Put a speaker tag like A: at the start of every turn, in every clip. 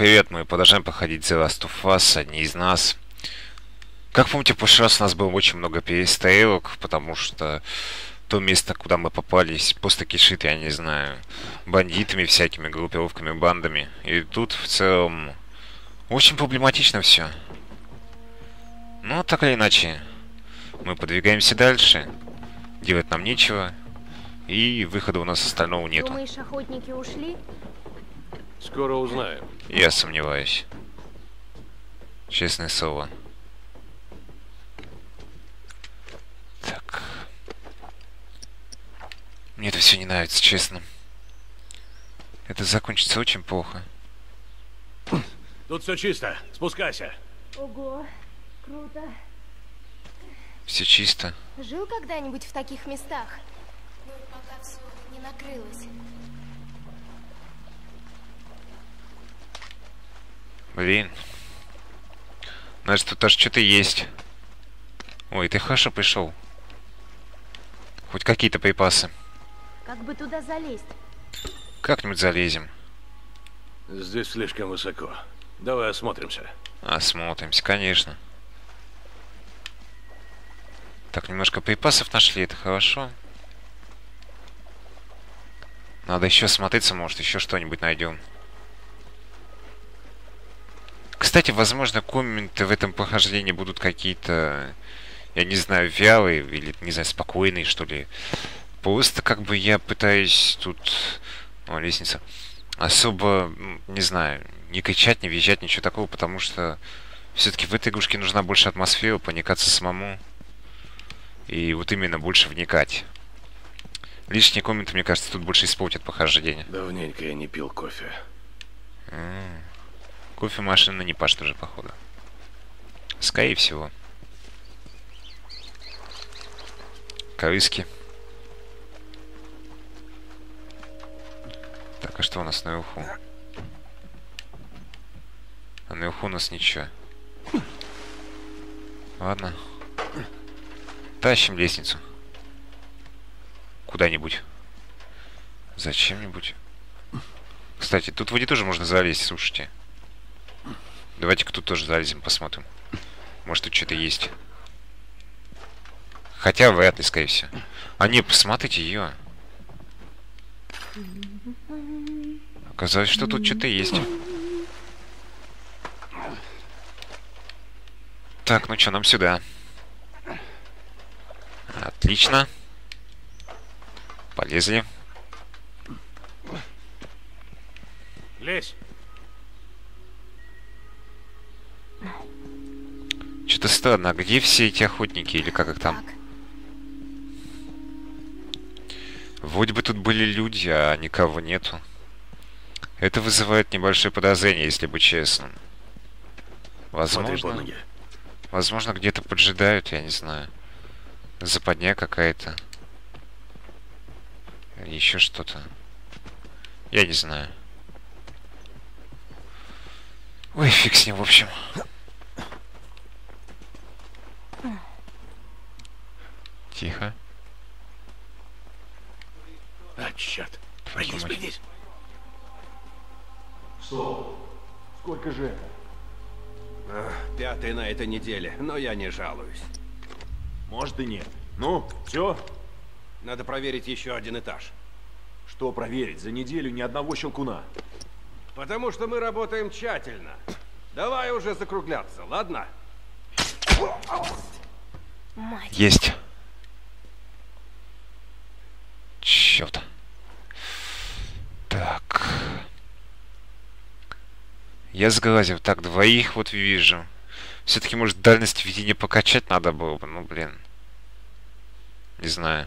A: привет, мы продолжаем проходить The Last of Us, одни из нас. Как помните, в прошлый раз у нас было очень много перестрелок, потому что то место, куда мы попались, просто кишит, я не знаю, бандитами всякими, группировками, бандами. И тут в целом очень проблематично все. Но так или иначе, мы подвигаемся дальше, делать нам нечего, и выхода у нас остального нету.
B: Думаешь, охотники ушли?
C: Скоро узнаем.
A: Я сомневаюсь. Честное слово. Так. Мне это все не нравится, честно. Это закончится очень плохо.
C: Тут все чисто. Спускайся.
B: Ого, круто.
A: Все чисто.
B: Жил когда-нибудь в таких местах? Ну, пока все не накрылось.
A: Блин. Значит, тут аж что-то есть. Ой, ты хорошо пришел. Хоть какие-то припасы.
B: Как бы туда залезть?
A: Как-нибудь залезем.
C: Здесь слишком высоко. Давай осмотримся.
A: Осмотримся, конечно. Так, немножко припасов нашли, это хорошо. Надо еще смотреться, может, еще что-нибудь найдем. Кстати, возможно, комменты в этом прохождении будут какие-то, я не знаю, вялые или, не знаю, спокойные, что ли. Просто как бы я пытаюсь тут... О, лестница. Особо, не знаю, не кричать, не визжать, ничего такого, потому что все-таки в этой игрушке нужна больше атмосфера, проникаться самому. И вот именно больше вникать. Лишние комменты, мне кажется, тут больше испортят прохождение.
C: Давненько я не пил кофе.
A: М. Кофемашина не пашет уже, походу. Скорее всего. Крыски. Так, а что у нас наверху? А наверху у нас ничего. Ладно. Тащим лестницу. Куда-нибудь. Зачем-нибудь. Кстати, тут вроде тоже можно залезть, слушайте. Давайте-ка тут тоже залезем, посмотрим. Может тут что-то есть. Хотя вряд ли, скорее всего. А не, посмотрите ее. Оказалось, что тут что-то есть. Так, ну что, нам сюда. Отлично. Полезли.
C: Лезь.
A: Что-то странно, а где все эти охотники или как их там? Вроде бы тут были люди, а никого нету. Это вызывает небольшое подозрение, если быть честным. Возможно, возможно где-то поджидают, я не знаю. Западня какая-то. Еще что-то. Я не знаю. Ой, фиг с ним, в общем. Тихо.
C: А, черт.
A: Твою мать.
D: Что? Сколько же это?
E: Ах, Пятый на этой неделе, но я не жалуюсь.
D: Может и нет. Ну, все?
E: Надо проверить еще один этаж.
D: Что проверить? За неделю ни одного щелкуна.
E: Потому что мы работаем тщательно. Давай уже закругляться, ладно?
B: мать.
A: Есть. Черт. Так. Я сглазил. Так, двоих вот вижу. Все-таки, может, дальность видения покачать надо было бы. Ну, блин. Не знаю.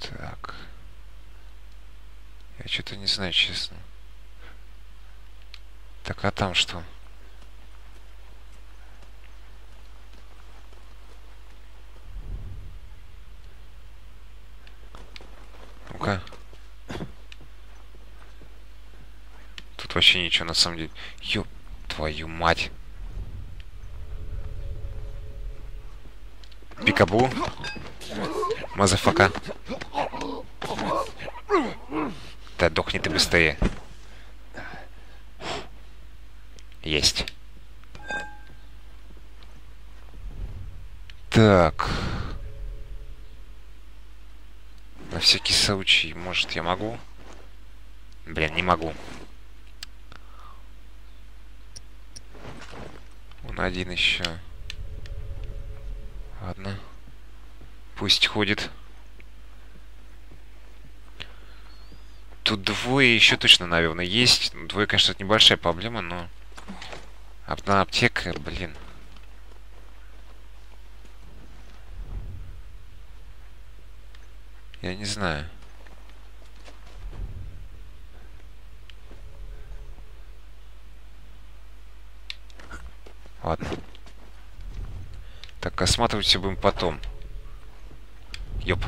A: Так. Я что-то не знаю, честно. Так, а там что? штука. Тут вообще ничего на самом деле. Ёб твою мать. Peekaboo. Motherfucker. Да дохни ты быстрее. Есть. Так. На всякий случай, может, я могу? Блин, не могу. Он один еще. Ладно. Пусть ходит. Тут двое еще точно, наверное, есть. Двое, конечно, это небольшая проблема, но... Одна аптека, блин. Я не знаю. Ладно. Так, осматривать все будем потом. Ёп.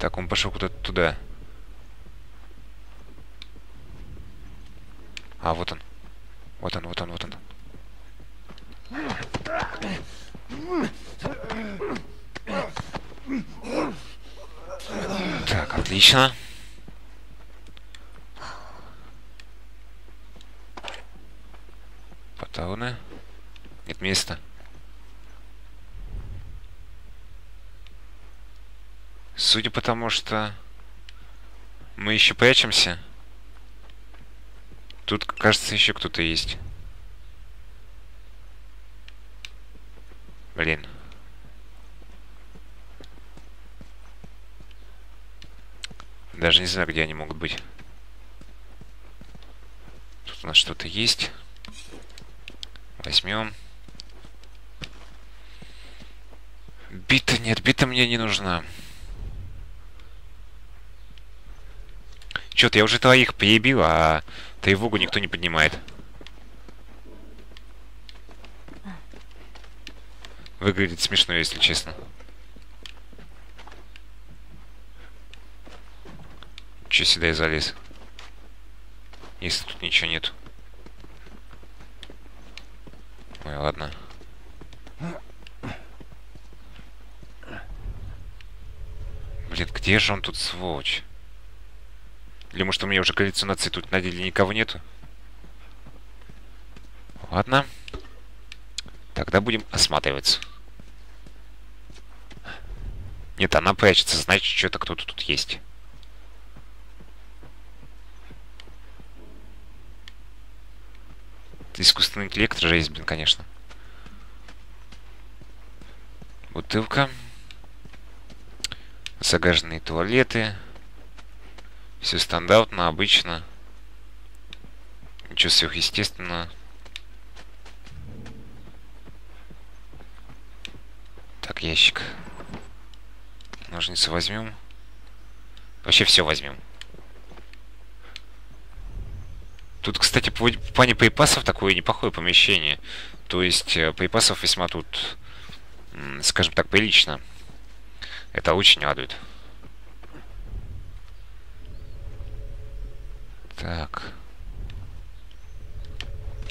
A: Так, он пошел куда-то туда. А, вот он. Вот он, вот он, вот он. Так, отлично. Патроны. Нет места. Судя по тому, что мы еще прячемся, тут, кажется, еще кто-то есть. Блин. Даже не знаю, где они могут быть. Тут у нас что-то есть. Возьмем. Бита нет, бита мне не нужна. Чё-то я уже твоих перебил, а тревогу никто не поднимает. Выглядит смешно, если честно. Че сюда я залез? Если тут ничего нет. Ой, ладно. Блин, где же он тут, сволочь? Или может у меня уже галлюцинации тут на деле никого нету? Ладно. Тогда будем осматриваться. Нет, она прячется, значит, что-то кто-то тут есть. Искусственный интеллект жесть, блин, конечно. Бутылка. Загаженные туалеты. Все стандартно, обычно. Ничего сверхъестественного. Так, ящик. Ножницы возьмем. Вообще все возьмем. Тут, кстати, по плане припасов такое неплохое помещение. То есть э, припасов весьма тут, скажем так, прилично. Это очень радует. Так.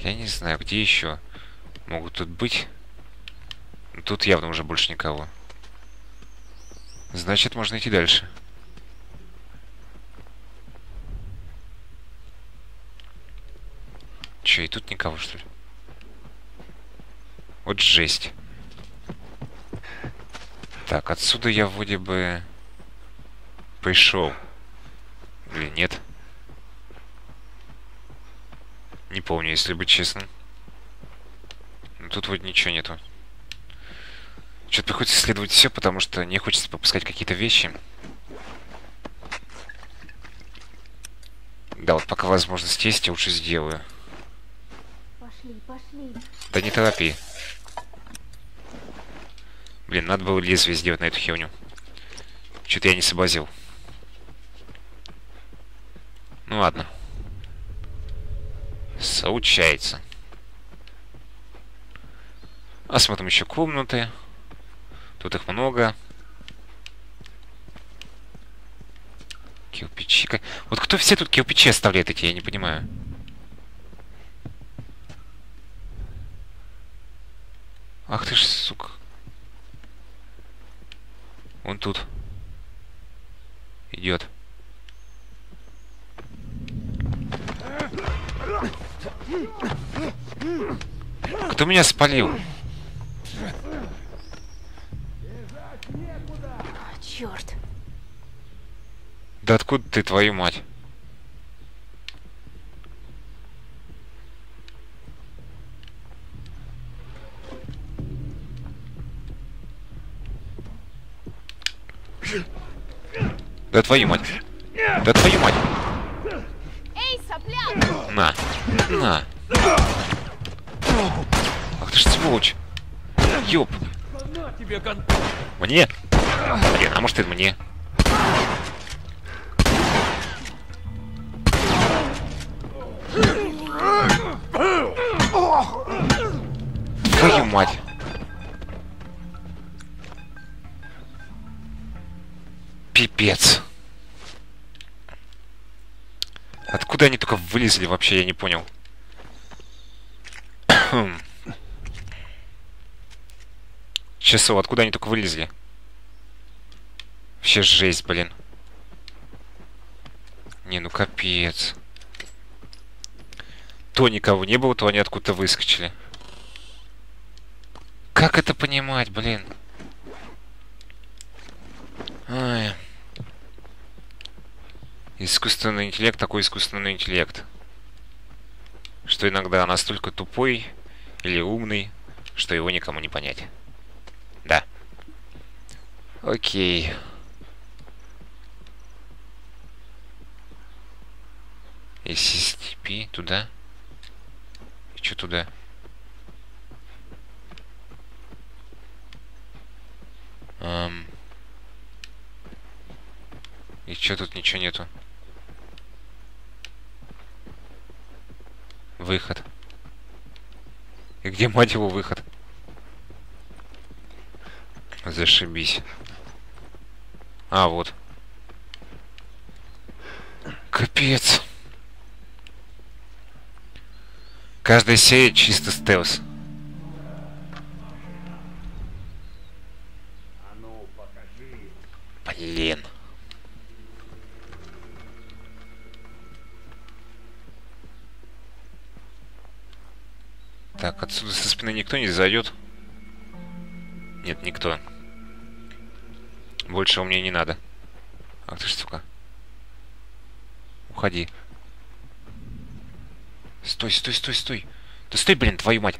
A: Я не знаю, где еще могут тут быть. Тут явно уже больше никого. Значит, можно идти дальше. Че, и тут никого, что ли? Вот жесть. Так, отсюда я вроде бы пришел. Или нет? Не помню, если быть честным. Но тут вот ничего нету. Что-то приходится исследовать все, потому что не хочется попускать какие-то вещи. Да, вот пока возможность есть, я лучше сделаю.
B: Пошли, пошли.
A: Да не торопи. Блин, надо было лезвие сделать на эту херню. Что-то я не сообразил. Ну ладно. Случается. Осмотрим еще комнаты. Тут их много. Кирпичи. Вот кто все тут кирпичи оставляет эти, я не понимаю. Ах ты ж, сука. Он тут. Идет. Кто меня спалил?
B: Черт.
A: Да откуда ты, твою мать? Да твою мать. Да твою мать.
B: Эй, сопляк!
A: На. На. Ах ты ж сволочь. Ёп. Мне? Блин, а может это мне? Твою мать. Пипец. Откуда они только вылезли вообще, я не понял. Часов, откуда они только вылезли? Вообще жесть, блин. Не, ну капец. То никого не было, то они откуда-то выскочили. Как это понимать, блин? Ай. Искусственный интеллект такой искусственный интеллект. Что иногда настолько тупой или умный, что его никому не понять. Да. Окей. SCP туда. И что туда? Эм. И что тут ничего нету? Выход. И где, мать его, выход? Зашибись. А, вот. Капец. Каждая серия чисто стелс. Блин. Так, отсюда со спины никто не зайдет. Нет, никто. Больше у меня не надо. Ах ты ж, сука. Уходи. Стой, стой, стой, стой. Да стой, блин, твою мать.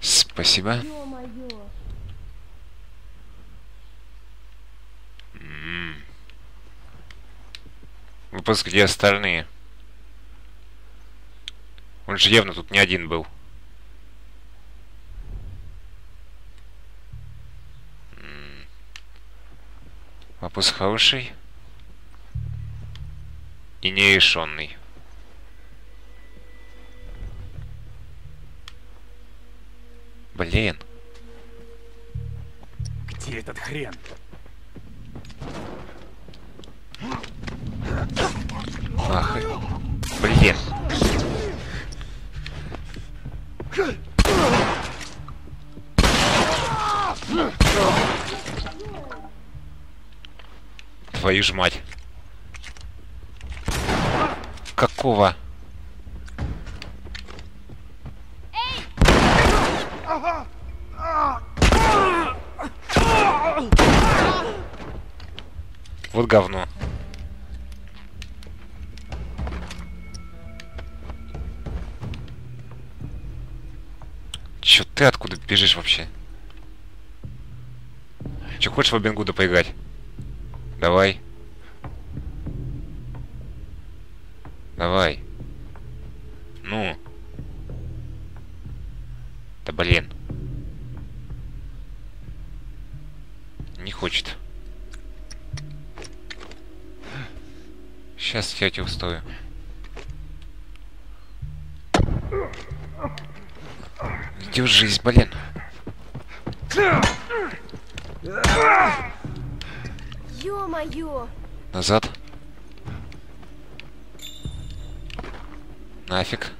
A: Спасибо.
B: Ё-моё.
A: М. Выпуск, где остальные? Он же явно тут не один был. Вопрос хороший. И нерешенный. Блин.
C: Где этот хрен?
A: Ах, блин. Твою ж мать. Какого? Вот говно. Бежишь вообще? Чё хочешь в Робин Гуда поиграть? Давай. Держись, блин.
B: Ё-моё.
A: Назад. Нафиг.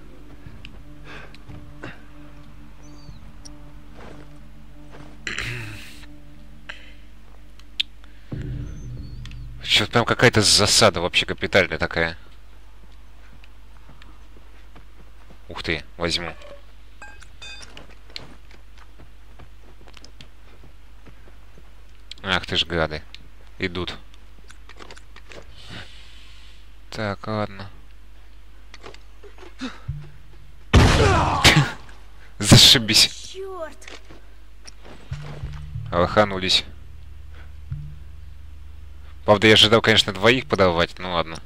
A: Что-то там какая-то засада вообще капитальная такая. Ух ты, возьму. Ах ты ж гады. Идут. Так, ладно. Зашибись.
B: Черт!
A: Лоханулись. Правда, я ожидал, конечно, двоих подавать, ну ладно.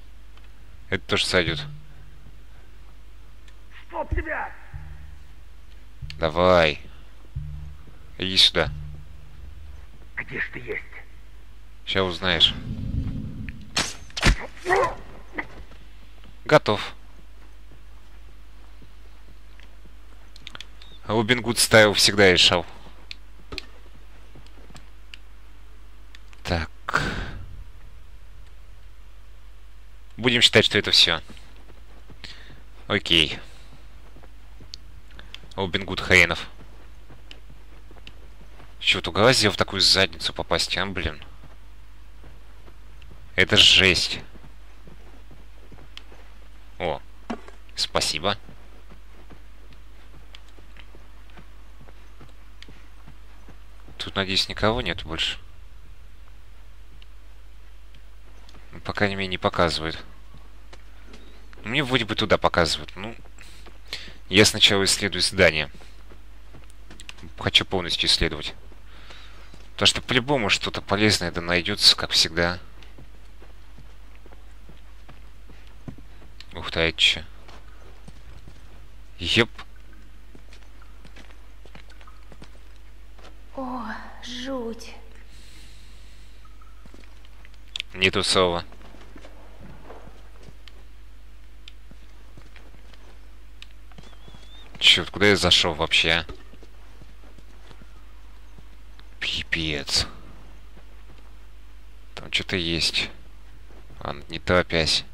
A: Это тоже сойдет.
C: Чтоб тебя!
A: Давай. Иди сюда.
C: Где ж ты есть?
A: Сейчас узнаешь. Готов. Робин Гуд Стайл всегда решал. Так. Будем считать, что это все. Окей. Робин Гуд Хренов. Чего угораздило в такую задницу попасть, а, блин? Это жесть. О, спасибо. Тут, надеюсь, никого нет больше. Ну, по крайней мере, не показывают. Мне вроде бы туда показывают. Ну, я сначала исследую здание. Хочу полностью исследовать. Потому что по-любому что-то полезное да найдется, как всегда. Ух ты, а это чё? Еп.
B: О, жуть.
A: Не тусово. Черт, куда я зашел вообще? а? Пипец. Там что-то есть. Ладно, не то опять.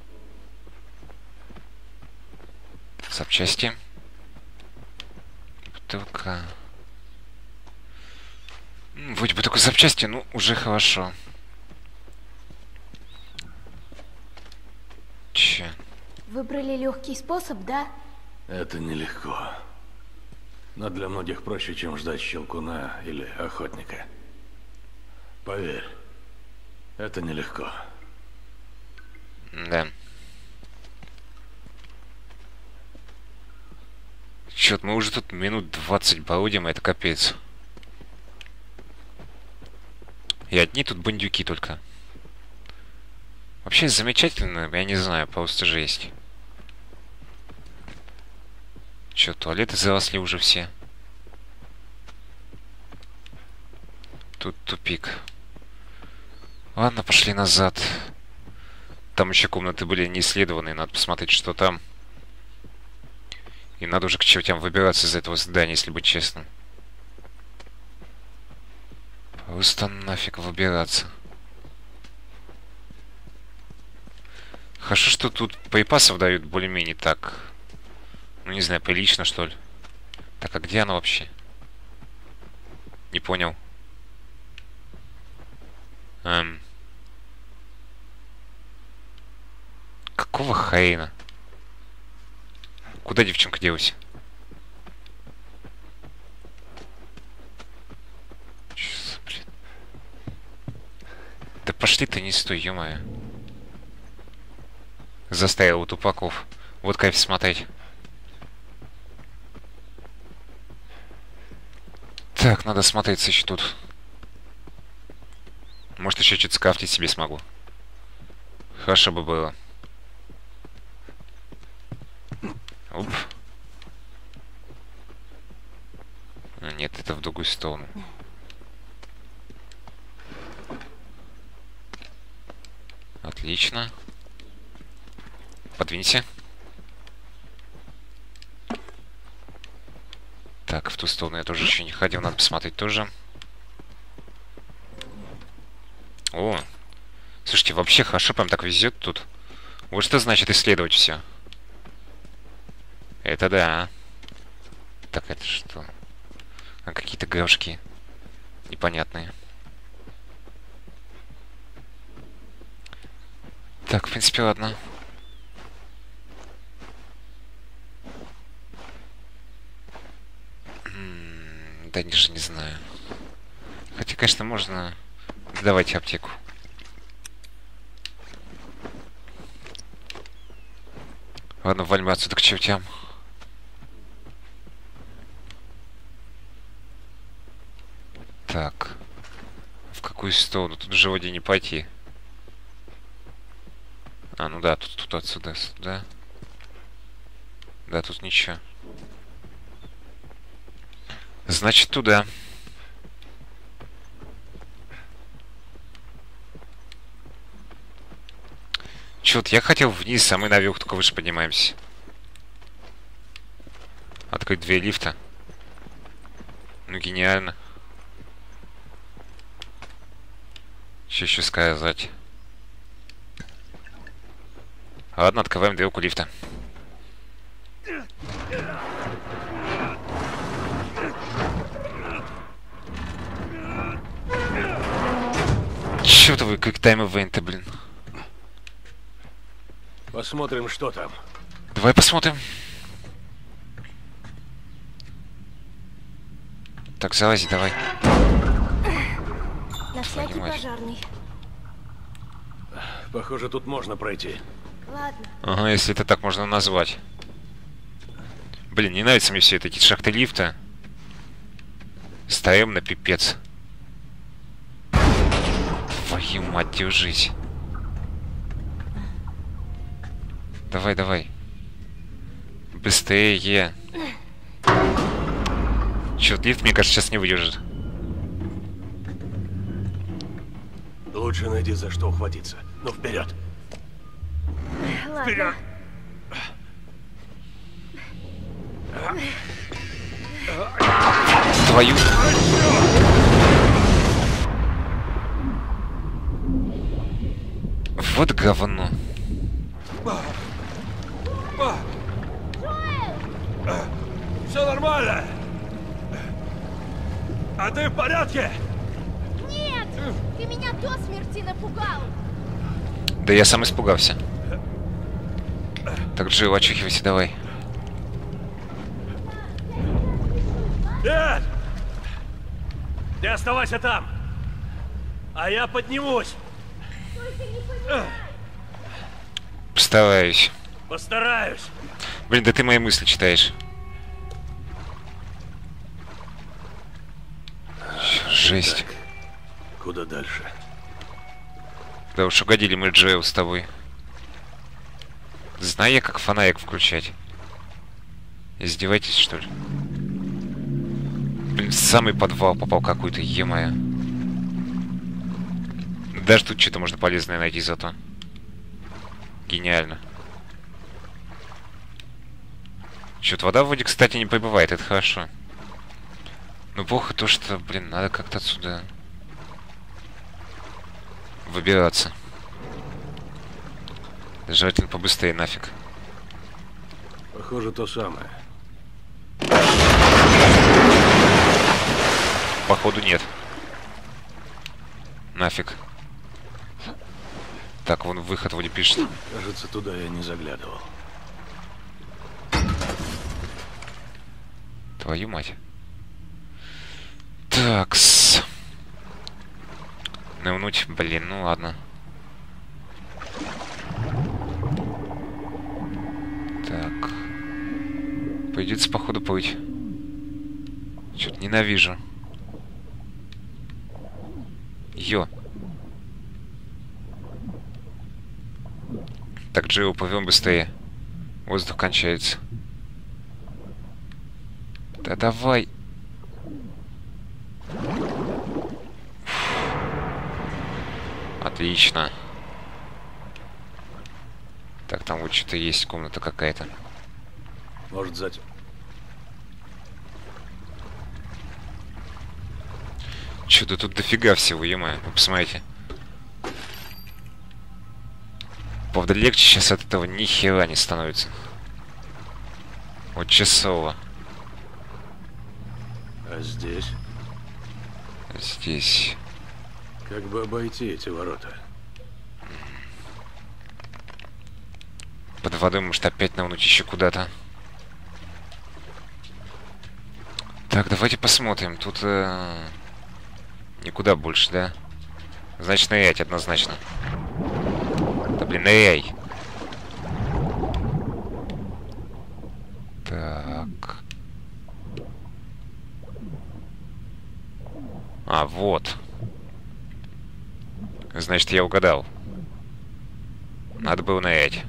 A: Запчасти. Бутылка. Вроде бы только запчасти, ну, уже хорошо. Че?
B: Выбрали легкий способ, да?
C: Это нелегко. Но для многих проще, чем ждать щелкуна или охотника. Поверь, это нелегко.
A: Да. Чё мы уже тут минут 20 бродим, это капец. И одни тут бандюки только. Вообще замечательно, я не знаю, просто жесть. Чё, туалеты заросли уже все? Тут тупик. Ладно, пошли назад. Там еще комнаты были не исследованы, надо посмотреть, что там. И надо уже к чертям выбираться из этого здания, если быть честным. Просто нафиг выбираться. Хорошо, что тут припасов дают более-менее так. Ну, не знаю, прилично, что ли. Так, а где она вообще? Не понял. Эм. Какого хрена? Куда девчонка делась? Чё бред? Да пошли ты не стой, ё Заставил вот упаков. Вот кайф смотреть. Так, надо смотреться еще тут. Может еще что-то скрафтить себе смогу. Хорошо бы было. Оп. А, Сторону. Отлично. Подвинься. Так, в ту сторону я тоже еще не ходил, надо посмотреть тоже. О, слушайте, вообще хорошо прям так везет тут. Вот что значит исследовать все. Это да. Так, это что? А какие-то галушки непонятные. Так, в принципе, ладно. Да ниже не знаю. Хотя, конечно, можно... Давайте аптеку. Ладно, валим отсюда к чертям. Так. В какую сторону? Тут же вроде не пойти. А, ну да, тут, тут отсюда, сюда. Да, тут ничего. Значит, туда. Чё, вот я хотел вниз, а мы наверх только выше поднимаемся. Открыть дверь лифта. Ну, гениально. Что еще сказать? Ладно, открываем дверку лифта. Чё-то вы как тайм ивенты, блин.
C: Посмотрим, что там.
A: Давай посмотрим. Так, залази, давай.
B: На всякий
A: мать.
B: пожарный.
C: Похоже, тут можно пройти.
B: Ладно.
A: Ага, если это так можно назвать. Блин, не нравится мне все это, эти шахты лифта. Стоим на пипец. Твою мать, держись. Давай, давай. Быстрее. Черт, лифт, мне кажется, сейчас не выдержит.
C: Лучше найди за что ухватиться. Ну, вперед!
B: Ладно.
A: Твою... Вот говно.
C: Все нормально! А ты в порядке?
B: Ты меня до смерти напугал!
A: Да я сам испугался. Так, Джил, очухивайся давай.
C: Нет! Ты оставайся там! А я поднимусь!
A: Постараюсь.
C: Постараюсь!
A: Блин, да ты мои мысли читаешь. Жесть.
C: Куда дальше?
A: Да уж угодили мы Джейл с тобой. Знаю я, как фонарик включать. Издеваетесь, что ли? Блин, в самый подвал попал какой-то, е-моё. Даже тут что-то можно полезное найти зато. Гениально. Чё-то вода вроде, кстати, не прибывает, это хорошо. Но плохо то, что, блин, надо как-то отсюда выбираться. Желательно побыстрее нафиг.
C: Похоже, то самое.
A: Походу нет. Нафиг. Так, вон выход вроде пишет.
C: Кажется, туда я не заглядывал.
A: Твою мать. Такс. Нырнуть, блин, ну ладно. Так. Придется, походу, плыть. Что-то ненавижу. Ё. Так, Джио, плывем быстрее. Воздух кончается. Да давай. Отлично. Так, там вот что-то есть, комната какая-то.
C: Может, затем.
A: Чё-то тут дофига всего, е Вы посмотрите. Правда, легче сейчас от этого ни хера не становится. Вот часово.
C: А здесь?
A: Здесь.
C: Как бы обойти эти ворота?
A: Под водой, может, опять нырнуть еще куда-то. Так, давайте посмотрим. Тут... Э, никуда больше, да? Значит, нырять однозначно. Да блин, ныряй. Так. А, вот. Значит, я угадал. Надо было нырять.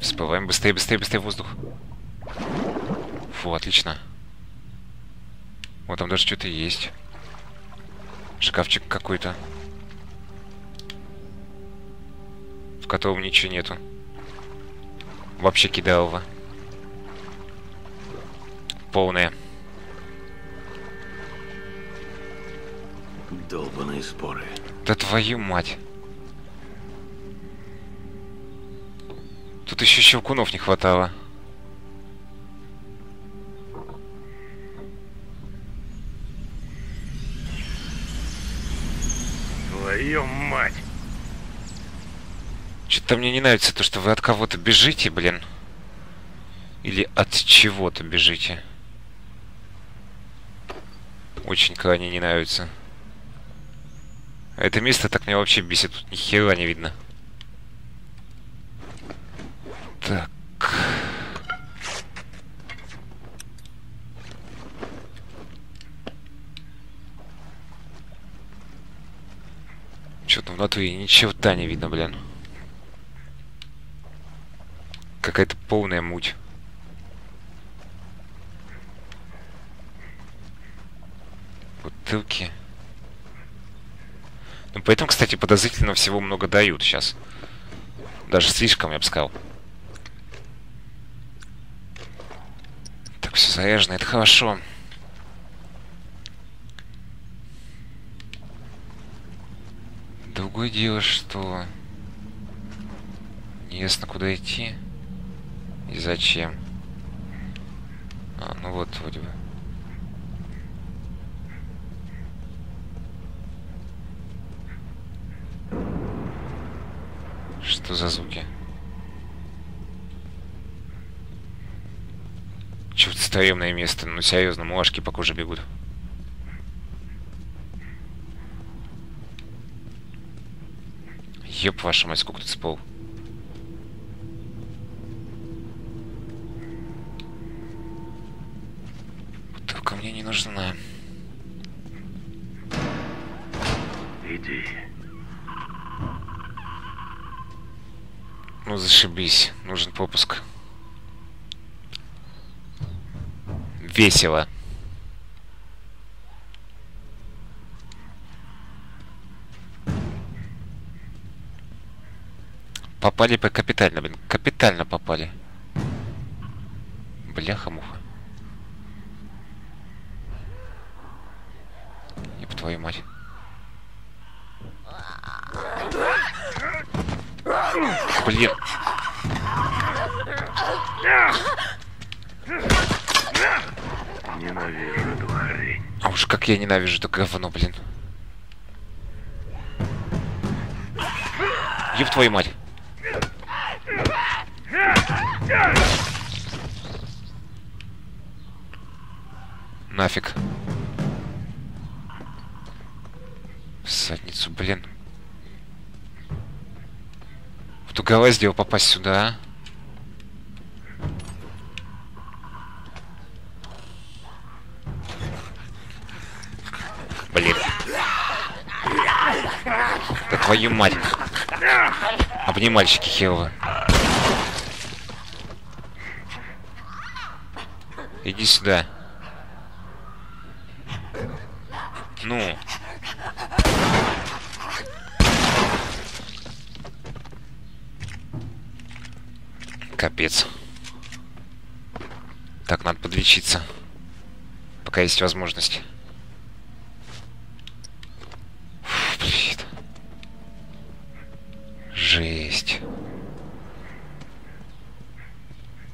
A: Всплываем быстрее, быстрее, быстрее воздух. Фу, отлично. Вот там даже что-то есть. Шкафчик какой-то. В котором ничего нету. Вообще кидалово. Полное.
C: Долбаные споры.
A: Да твою мать. Тут еще щелкунов не хватало.
C: Твою мать!
A: Что-то мне не нравится то, что вы от кого-то бежите, блин. Или от чего-то бежите. Очень крайне не нравится. Это место так меня вообще бесит. Тут ни хера не видно. Так. Что-то в натуре ничего-то не видно, блин. Какая-то полная муть. Бутылки. Ну, поэтому, кстати, подозрительно всего много дают сейчас. Даже слишком, я бы сказал. Так, все заряжено, это хорошо. Другое дело, что... Неясно, куда идти. И зачем. А, ну вот, вроде бы. Что за звуки? Чё-то стрёмное место. Ну, серьезно, мурашки по коже бегут. Ёб ваша мать, сколько тут спал. Бутылка мне не нужна.
C: Иди.
A: Ну, зашибись. Нужен пропуск. Весело. Попали по капитально, блин. Капитально попали. Бляха-муха. Еб твою мать. Блин.
C: Ненавижу эту хрень.
A: А уж как я ненавижу это говно, блин. Еб твою мать. Нафиг. В задницу, блин. Вот угораздило попасть сюда, а? Блин. Да твою мать. Обнимальщики херовы. Иди сюда. Ну. Капец. Так, надо подлечиться. Пока есть возможность. Фу, блин. Жесть.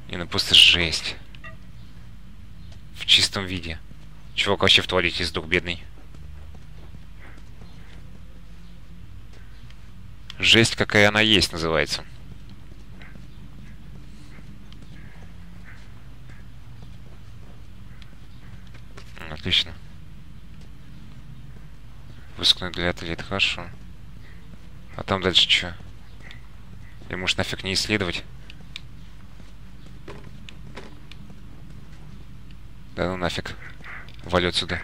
A: Не, ну просто жесть. В чистом виде. Чувак вообще в туалете сдох, бедный. Жесть какая она есть, называется. отлично. Выпускной для атлета, хорошо. А там дальше что? Или может нафиг не исследовать? Да ну нафиг. Валю отсюда.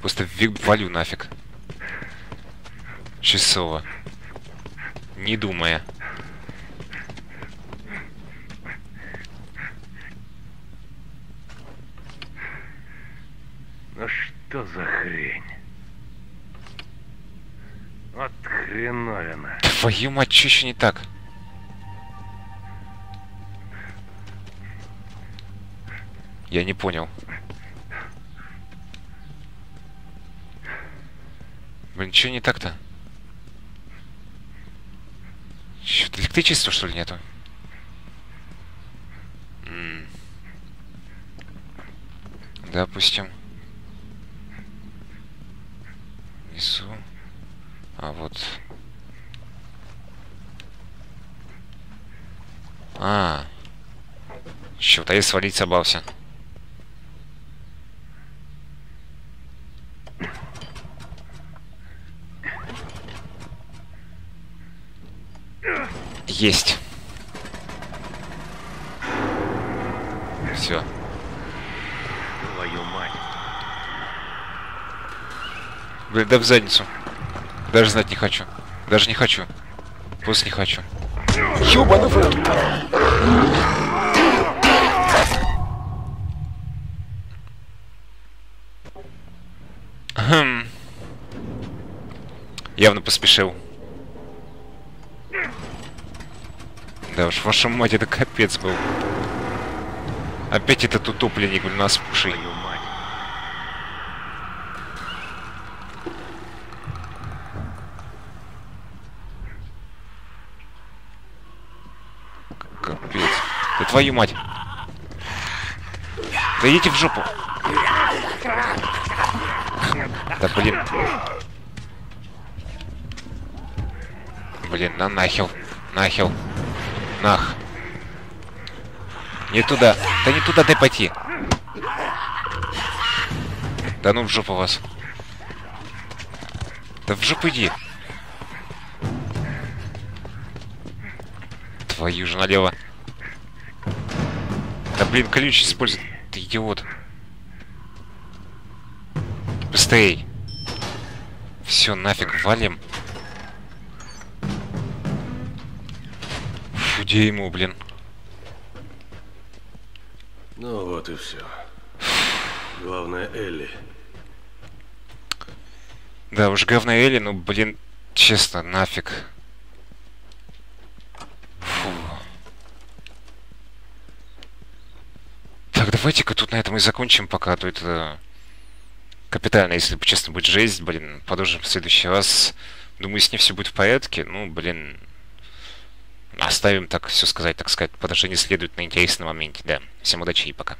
A: Просто валю нафиг. Часово. Не думая.
C: Ну что за хрень? Вот хреновина.
A: Твою мать, что еще не так? Я не понял. Блин, что не так-то? Чё, электричества, что ли, нету? Допустим. Несу. А вот. А. Чё-то я свалить собрался. Есть. Все.
C: Твою мать.
A: Блин, да в задницу. Даже знать не хочу. Даже не хочу. Просто не хочу. Ёбаный в рот. Хм. Явно поспешил. Да уж, ваша мать, это капец был. Опять этот утопленник, блин, нас пушей.
C: Твою мать.
A: Капец. Да твою мать. Да идите в жопу. Да блин. Блин, на нахил. Нахил. Нах. Не туда. Да не туда дай пойти. Да ну в жопу вас. Да в жопу иди. Твою же налево. Блин, ключ используй. Ты идиот. Быстрей. Все, нафиг, валим. Фу, ему, блин.
C: Ну вот и все. Главное, Элли.
A: Да уж, говно Элли, ну, блин, честно, нафиг. Фу. Так, давайте-ка тут на этом и закончим пока, а то это капитально, если честно будет жесть, блин, продолжим в следующий раз. Думаю, с ней все будет в порядке, ну, блин, оставим так все сказать, так сказать, продолжение следует на интересном моменте, да. Всем удачи и пока.